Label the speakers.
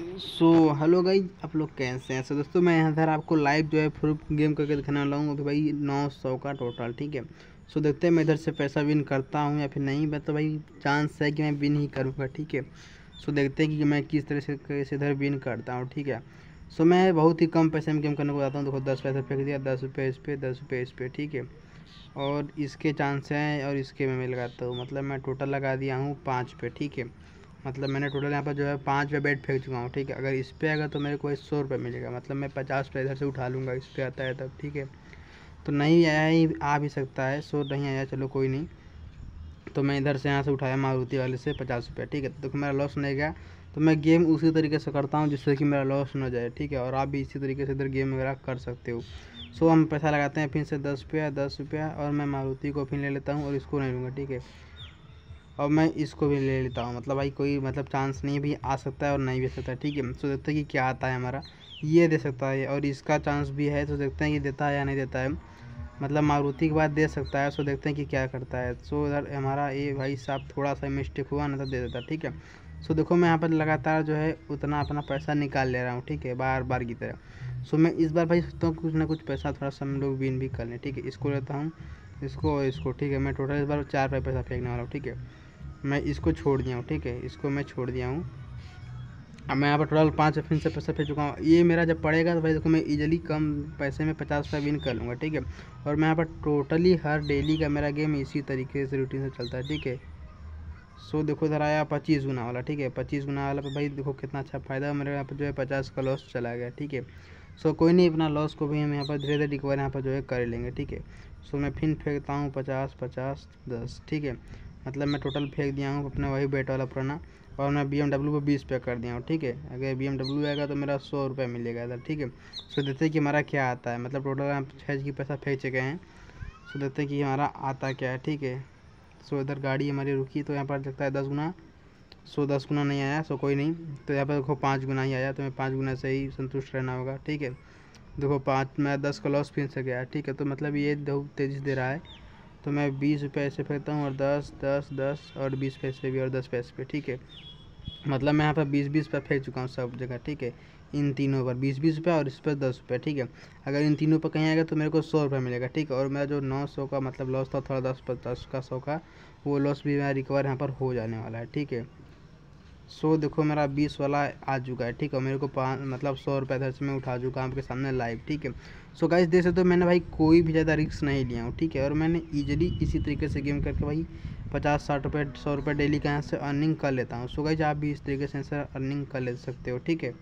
Speaker 1: So hello guys आप लोग कैसे हैं? सो दोस्तों, मैं यहाँ इधर आपको लाइव जो है प्रूफ गेम करके दिखाने वाला हूँ। अभी भाई नौ सौ का टोटल ठीक है? सो देखते हैं मैं इधर से पैसा विन करता हूँ या फिर नहीं मैं तो भाई चांस है कि मैं विन ही करूँगा, ठीक है? सो देखते हैं कि मैं किस तरह से कैसे इधर विन करता हूँ, ठीक है? सो मैं बहुत ही कम पैसे में गेम करने को जाता हूँ। देखो, दस पैसा फेंक दिया, दस रुपये इस पर दस रुपये इस पर ठीक है? और इसके चांस हैं और इसके मैं लगाता हूँ। मतलब मैं टोटल लगा दिया हूँ पाँच पे, ठीक है? मतलब मैंने टोटल यहाँ पर जो है पाँच पे बेड फेंक चुका हूँ, ठीक है? अगर इस पर आएगा तो मेरे को एक सौ रुपये मिलेगा। मतलब मैं पचास पे इधर से उठा लूँगा, इस पर आता है तब, ठीक है? तो नहीं आया ही आ भी सकता है, सौ नहीं आया, चलो कोई नहीं। तो मैं इधर से यहाँ से उठाया मारुति वाले से पचास रुपये, ठीक है? तो मेरा लॉस नहीं गया। तो मैं गेम उसी तरीके से करता हूँ जिससे कि मेरा लॉस न जाए, ठीक है? और आप भी इसी तरीके से इधर गेम वगैरह कर सकते हो। सो हम पैसा लगाते हैं, फिर से दस रुपया दस रुपया, और मैं मारुति को फिर ले लेता हूँ और इसको नहीं लूँगा, ठीक है? और मैं इसको भी ले लेता हूँ। मतलब भाई कोई मतलब चांस नहीं भी आ सकता है और नहीं भी सकता है, ठीक है? सो देखते हैं कि क्या आता है हमारा। ये दे सकता है और इसका चांस भी है तो देखते हैं कि देता है या नहीं देता है। मतलब मारुति के बाद दे सकता है सो देखते हैं कि क्या करता है। सो इधर हमारा ये भाई साहब थोड़ा सा मिस्टेक हुआ ना तो दे देता, ठीक है? सो देखो मैं यहाँ पर लगातार जो है उतना अपना पैसा निकाल ले रहा हूँ, ठीक है? बार बार की तरह। सो मैं इस बार भाई सोचता हूँ कुछ ना कुछ पैसा थोड़ा सा हम लोग विन भी कर लें, ठीक है? इसको लेता हूँ, इसको इसको, ठीक है? मैं टोटल इस बार चार पैसा फेंकने वाला हूँ, ठीक है? मैं इसको छोड़ दिया हूँ, ठीक है? इसको मैं छोड़ दिया हूँ। अब मैं यहाँ पर टोटल पाँच फिन से पैसा फेंक चुका हूँ। ये मेरा जब पड़ेगा तो भाई देखो मैं इजीली कम पैसे में पचास रुपये विन कर लूँगा, ठीक है? और मैं यहाँ पर टोटली हर डेली का मेरा गेम इसी तरीके से रूटीन से चलता है, ठीक है? सो देखो इधर आया पच्चीस गुना वाला, ठीक है? पच्चीस गुना वाला पर भाई देखो कितना अच्छा फ़ायदा मेरे यहाँ पर जो है पचास का लॉस चला गया, ठीक है? सो कोई नहीं, अपना लॉस को भी हम यहाँ पर धीरे धीरे रिकवर यहाँ पर जो है कर लेंगे, ठीक है? सो मैं फिर फेंकता हूँ पचास पचास, दस, ठीक है? मतलब मैं टोटल फेंक दिया हूँ अपना वही बेट वाला पुराना और मैं बी एम को बीस पे कर दिया हूँ, ठीक है? अगर बी एम आएगा तो मेरा सौ रुपये मिलेगा इधर, ठीक है? सो देखते हैं कि हमारा क्या आता है। मतलब टोटल हम छः की पैसा फेंक चुके हैं। सो देखते हैं कि हमारा आता क्या है, ठीक है? सो इधर गाड़ी हमारी रुकी तो यहाँ पर लगता है दस गुना। सो दस गुना नहीं आया सो कोई नहीं। तो यहाँ पर देखो पाँच गुना ही आया तो मैं पाँच गुना से ही संतुष्ट रहना होगा, ठीक है? देखो पाँच, मैं दस का लॉस फिर से गया, ठीक है? तो मतलब ये बहुत तेज़ी दे रहा है। तो मैं बीस रुपये ऐसे फेंकता हूँ और दस दस दस और बीस पैसे भी और दस पैसे पे ठीक है? मतलब मैं यहाँ पर बीस बीस रुपये फेंक चुका हूँ सब जगह, ठीक है? इन तीनों पर, बीस बीस रुपये और इस पर दस रुपये ठीक है? अगर इन तीनों पर कहीं आएगा तो मेरे को सौ रुपये मिलेगा, ठीक है? और मेरा जो नौ सौ का मतलब लॉस था, थोड़ा दस, पचास का सौ का, वो लॉस भी मेरा रिकवर यहाँ पर हो जाने वाला है, ठीक है? सो देखो मेरा बीस वाला आ चुका है, ठीक है? मेरे को पाँच मतलब सौ रुपये इधर से मैं उठा चुका हूँ आपके सामने लाइव ठीक है? सो गाइस देख सकते हो मैंने भाई कोई भी ज़्यादा रिस्क नहीं लिया हूँ, ठीक है? और मैंने ईजिली इसी तरीके से गेम करके भाई पचास, साठ रुपये सौ रुपये डेली का यहाँ से अर्निंग कर लेता हूँ। सो गाइज़ आप भी इस तरीके से अर्निंग कर ले सकते हो, ठीक है?